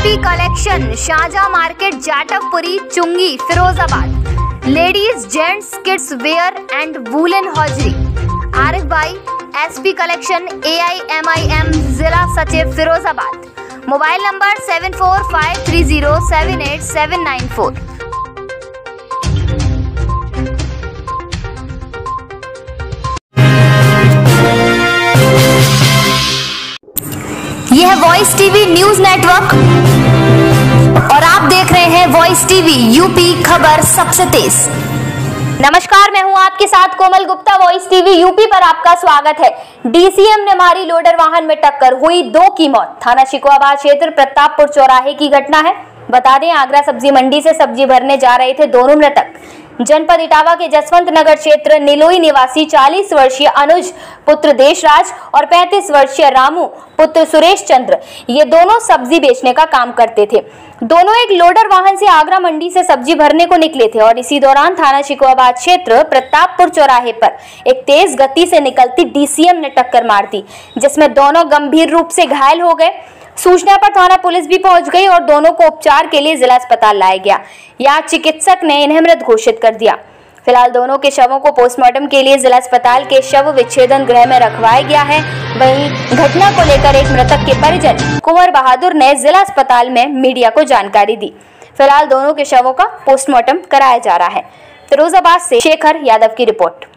SP collection Shahjahan market Jatavpuri चुंगी Firozabad ladies gents kids wear and woollen hosiery Arif भाई SP collection A I M I M जिला सचिव Firozabad mobile number seven four five three zero seven eight seven nine four यह voice TV news network और आप देख रहे हैं voice TV UP खबर सबसे तेज। नमस्कार, मैं हूँ आपके साथ Komal Gupta. Voice TV UP पर आपका स्वागत है। डीसीएम ने मारी लोडर वाहन में टक्कर हुई दो की मौत। थाना शिकोहाबाद क्षेत्र प्रतापपुर चौराहे की घटना है। बता दें, आगरा सब्ज़ी मंडी से सब्ज़ी भरने जा रहे थे दोनों मृतक। जनपद इटावा के जसवंत नगर क्षेत्र निलोई निवासी 40 वर्षीय अनुज, पुत्र देशराज और 35 वर्षीय रामू, पुत्र सुरेश चंद्र, ये दोनों सब्ज़ी बेचने का काम करते थे। दोनों एक लोडर वाहन से आगरा मंडी से सब्ज़ी भरने को निकले थे और इसी दौरान थाना शिकोहाबाद क्षेत्र प्रतापपुर चौराहे पर एक तेज गति से निकलती डीसीएम ने टक्कर मार दी, जिसमें दोनों गंभीर रूप से घायल हो गए। सूचना पर थाना पुलिस भी पहुँच गई और दोनों को उपचार के लिए जिला अस्पताल लाया गया। यहाँ चिकित्सक ने इन्हें मृत घोषित कर दिया। फ़िलहाल दोनों के शवों को पोस्टमार्टम के लिए जिला अस्पताल के शव विच्छेदन गृह में रखवाया गया है। वहीं घटना को लेकर एक मृतक के परिजन कुंवर बहादुर ने जिला अस्पताल में मीडिया को जानकारी दी। फ़िलहाल दोनों के शवों का पोस्टमार्टम कराया जा रहा है। फिरोजाबाद से शेखर यादव की रिपोर्ट।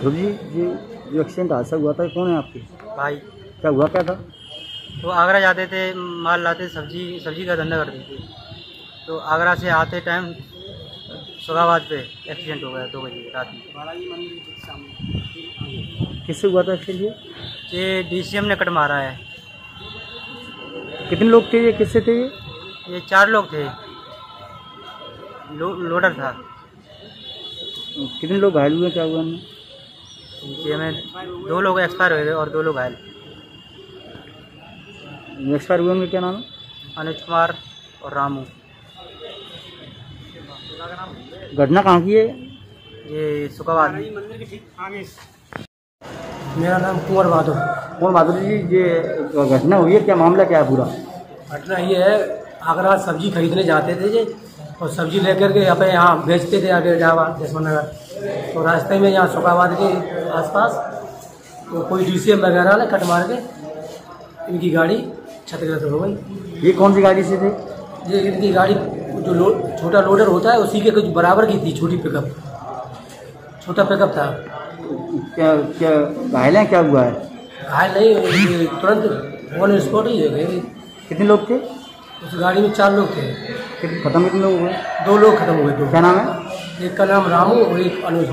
ध्रुव जी जी जो एक्सीडेंट हादसा हुआ था कौन है आपके? भाई। क्या हुआ क्या था? तो आगरा जाते थे माल लाते सब्ज़ी सब्ज़ी का धंधा करते थे। तो आगरा से आते टाइम सुगाबाद पे एक्सीडेंट हो गया दो बजे रात में। किससे हुआ था एक्सीडेंट ये? ये डीसीएम ने कट मारा है। कितने लोग थे ये? किससे थे ये? ये चार लोग थे। लो, लोडर था। कितने लोग घायल हुए क्या हुआ उनमें? नीचे में दो लोग एक्सपायर हुए थे और दो लोग घायल। एक्सपायर हुए उनके क्या नाम है? अनुज कुमार और रामू। घटना कहाँ की है? ये सुखाबाद मेरा नाम कुंवर बहादुर कुंवर बहादुर जी ये घटना हुई है क्या मामला क्या है पूरा? घटना ये है आगरा सब्ज़ी खरीदने जाते थे जी और सब्ज़ी लेकर के यहाँ पे यहाँ बेचते थे आगे जावा जसवंत नगर तो रास्ते में यहाँ सुखाबाद के आसपास तो कोई डीसीएम वगैरह ने कट मार के इनकी गाड़ी क्षतिग्रस्त हो गई ये कौन सी गाड़ी से थे? ये इनकी गाड़ी जो लो, छोटा लोडर होता है उसी के कुछ बराबर की थी छोटी पिकअप छोटा पिकअप था। क्या क्या घायल है? क्या हुआ है? घायल नहीं तुरंत ऑन स्पॉट ही हो गए कितने लोग थे? उस गाड़ी में चार लोग थे। खत्म कितने लोग हुए? दो लोग खत्म हुए दो। क्या नाम है? एक का नाम रामू और एक अनुज।